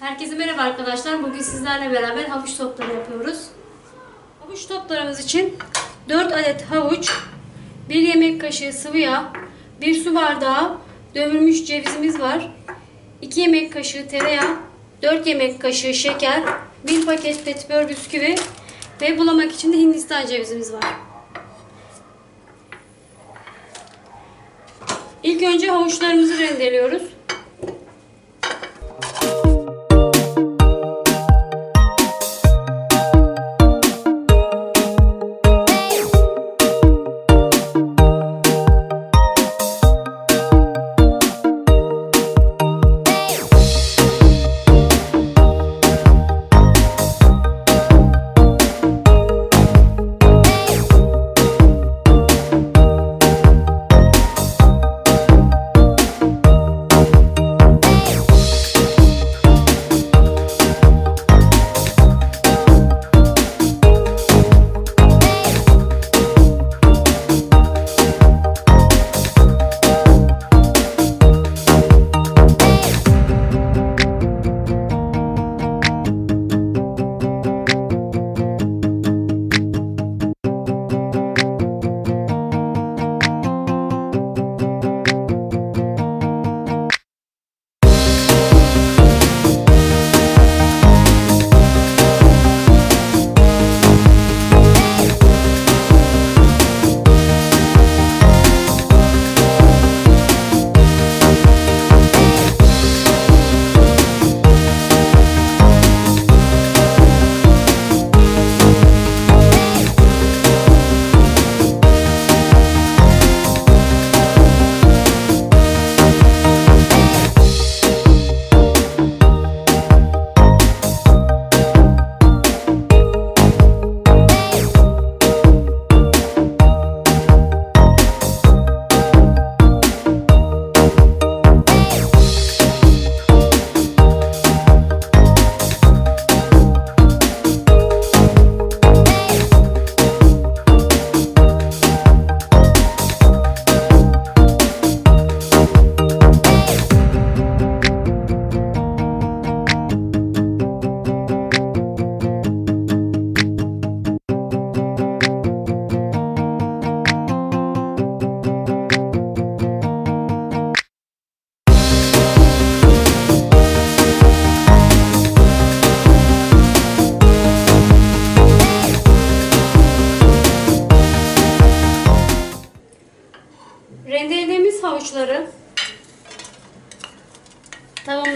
Herkese merhaba arkadaşlar. Bugün sizlerle beraber havuç topları yapıyoruz. Havuç toplarımız için 4 adet havuç, 1 yemek kaşığı sıvı yağ, 1 su bardağı dövülmüş cevizimiz var, 2 yemek kaşığı tereyağı, 4 yemek kaşığı şeker, 1 paket petibör bisküvi ve bulamak için de hindistan cevizimiz var. İlk önce havuçlarımızı rendeliyoruz.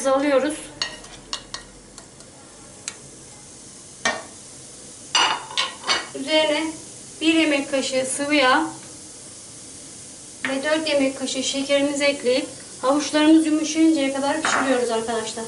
Tavamıza alıyoruz. Üzerine 1 yemek kaşığı sıvı yağ ve 4 yemek kaşığı şekerimizi ekleyip havuçlarımız yumuşayıncaya kadar pişiriyoruz arkadaşlar.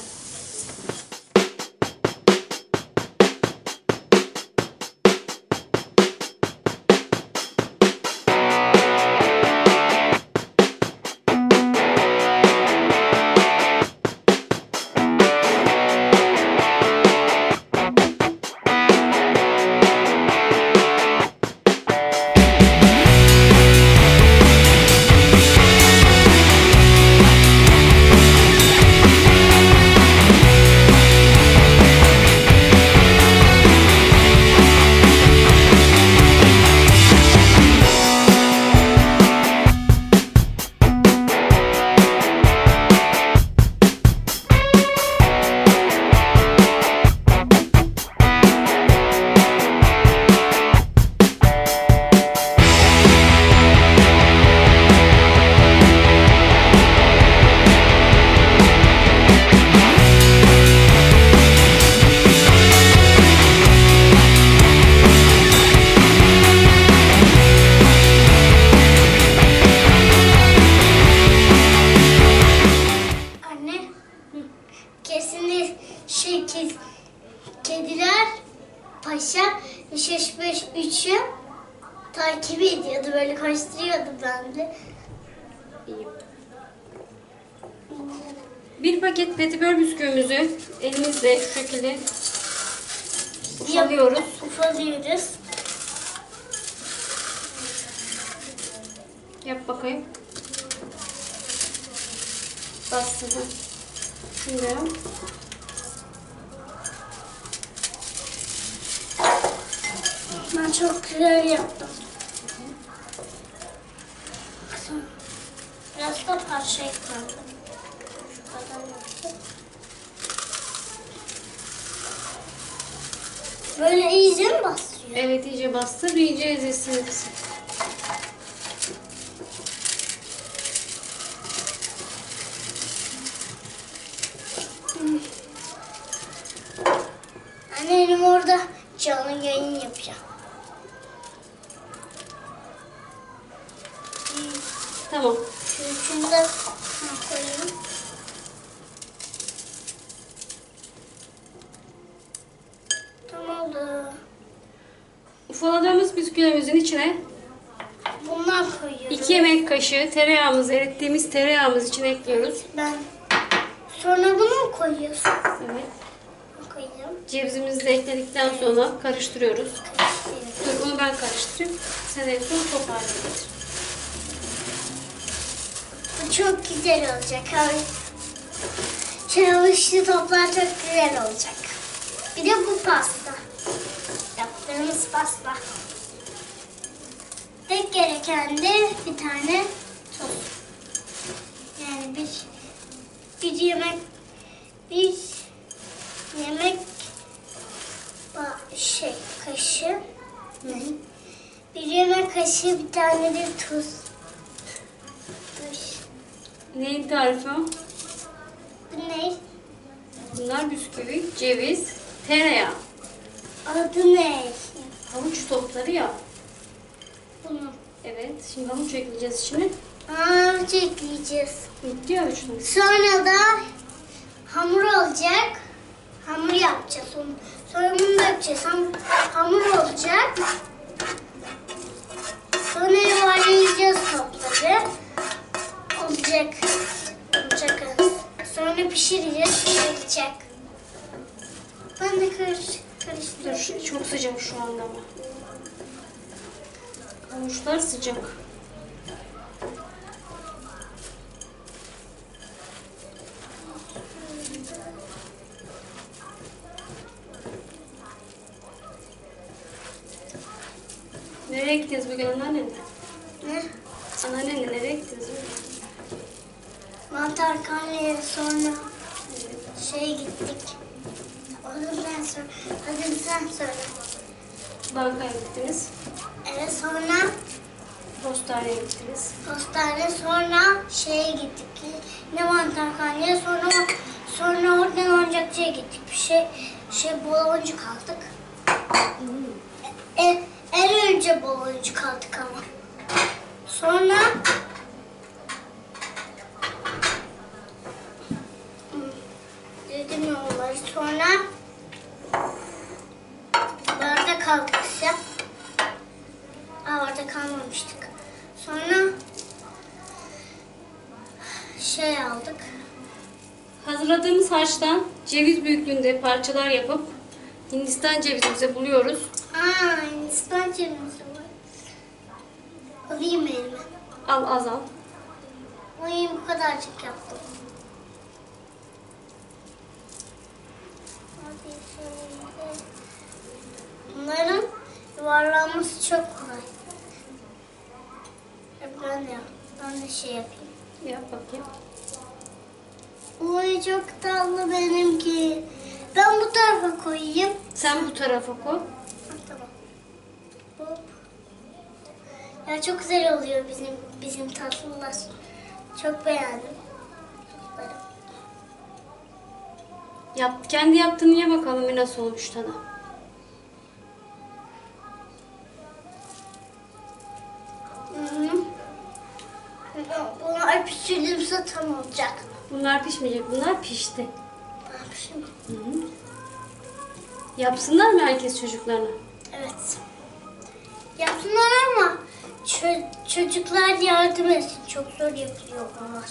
paket petibör bisküvimizi elimizle şu şekilde ufalıyoruz. Ufalıyoruz. Yap bakayım. Bastırdım. Şimdi ben çok güzel yaptım. Biraz da parça ekledim. Böyle iyice mi bastırıyor? Evet iyice bastır, iyice ezilsin hepsi. Annem orada canlı yayın yapacağım. Tamam. Şu üçünü de şuna koyayım. Tamam oldu. Ufaladığımız bisküvilerimizin içine Bunlar koyuyorum. 2 yemek kaşığı tereyağımızı, erittiğimiz tereyağımız için ekliyoruz. Ben. Sonra bunu mu koyuyorsun? Evet. Koyacağım. Cevizimizi de ekledikten sonra karıştırıyoruz. Karıştırıyorum. Dur bunu ben karıştırayım. Sen en son top haline getir. Bu çok güzel olacak. Çalışlı toplar çok güzel olacak. Bir de bu pasta. Yaptığımız pasta. Tek gereken de bir tane toz. Yani bir bir yemek bir yemek şey kaşığı bir yemek kaşığı bir tane de tuz. Tuz. Neyin tarifi o? Bu ne? Bunlar bisküvi, ceviz, tereyağı. Adı ne? Havuç topları ya. Bunu. Evet. Şimdi havuç ekleyeceğiz içine. Aa, çekleyeceğiz. Bitti ya havuçlar. Sonra da hamur olacak. Hamur yapacağız onu. Sonra bunu da yapacağız. Ham- hamur olacak. Sonra yuvarlayacağız topları. Olacak. Olacak. Sonra pişireceğiz. Olacak. Ben de karış, karıştırıyorum. Dur, çok sıcak şu anda ama. Havuçlar sıcak. Nereye gideceğiz bugün anneannenle? Ne? Anneannenle nereye gideceğiz bugün? Mantar karneye sonra şeye gittik. Onu ben sor. Hadi sen söyle. Bankaya gittiniz. Evet sonra Postaneye gittiniz. postane sonra şeye gittik. Ne mantarhaneye sonra sonra oradan oyuncakçıya gittik. Bir şey şey baloncuk aldık. E, en önce baloncuk aldık ama. Sonra dedim ya onları sonra kaldık ya. Aa, orada kalmamıştık. Sonra şey aldık. Hazırladığımız harçtan ceviz büyüklüğünde parçalar yapıp Hindistan cevizimizi buluyoruz. Aa, Hindistan cevizi var. Alayım elime. Al az al. Alayım bu kadarcık yaptım. Hadi şöyle. Bunların yuvarlanması çok kolay. Hep Ben de, ben de şey yapayım. Yap bakayım. Oy çok tatlı benimki. Ben bu tarafa koyayım. Sen bu tarafa koy. Tamam. Hop. Ya çok güzel oluyor bizim bizim tatlılar. Çok beğendim. Yap, kendi yaptığını ye bakalım bir nasıl olmuş tadı. Olacak. Bunlar pişmeyecek. Bunlar pişti. Yapayım? Hı hı. Yapsınlar mı herkes çocuklarına? Evet. Yapsınlar ama çö- çocuklar yardım etsin. Çok zor yapılıyor bunlar.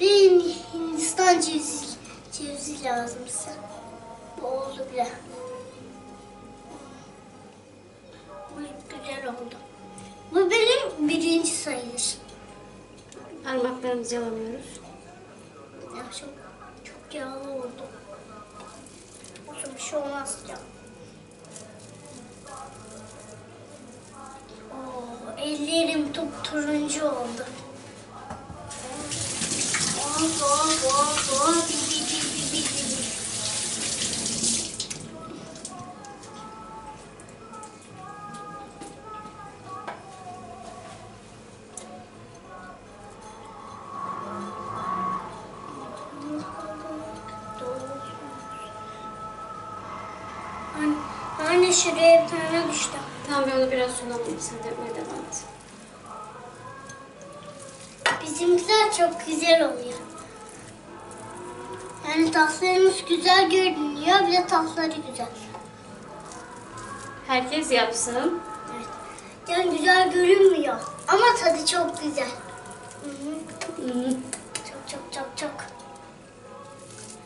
Bir Hindistan cevizi, cevizi lazımsa. Bu oldu bile. Bu güzel oldu. Birinci sayılır. Parmaklarımızı yalamıyoruz. Ya çok, çok yağlı oldu. olsun. Bir şey olmaz ya. Oo, ellerim top turuncu oldu. Hop hop hop hop. Şuraya bir tane düştü. Tamam ben onu biraz sulamayayım. Sen de yapmaya devam et. Bizimkiler çok güzel oluyor. Yani taslarımız güzel görünüyor, bir de tasları güzel. Herkes yapsın. Evet. Yani güzel görünmüyor ama tadı çok güzel. Hı hı. Çok çok çok çok.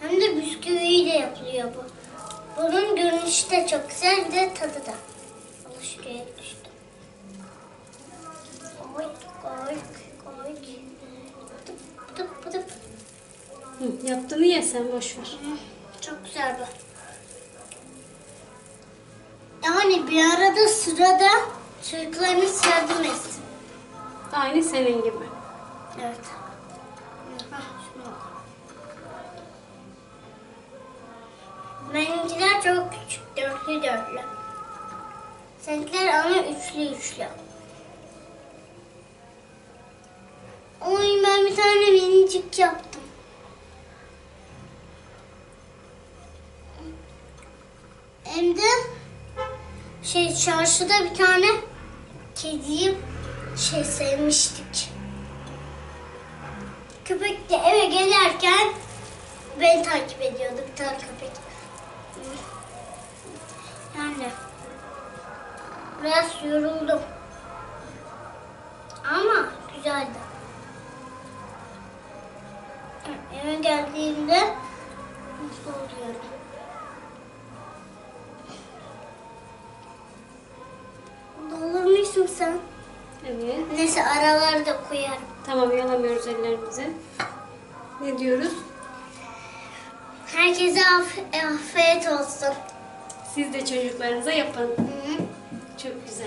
Hem de bisküviyle yapılıyor bu. Bunun görünüşü de çok güzel, bir de tadı da. Allah şuraya düştü. Oy, oy, oy. Pıtıp, pıtıp. Hı, yaptığını ye sen boş ver. Hı, Çok güzel bu. Yani bir arada sırada çocuklarınız yardım etsin. Aynı senin gibi. Evet. Hah, çok küçük, dörtlü dörtlü. Seninkiler ama üçlü üçlü. Oy ben bir tane minicik yaptım. Hem de şey çarşıda bir tane kediyi şey sevmiştik. Köpek de eve gelirken beni takip ediyordu bir tane köpek. Yani biraz yoruldum. Ama güzeldi. Eve geldiğimde mutlu oluyorum. Dolur musun sen? Evet. Neyse araları da koyarım. Tamam yalamıyoruz ellerimizi. Ne diyoruz? Herkese af- afiyet olsun. Siz de çocuklarınıza yapın. Hı. Çok güzel.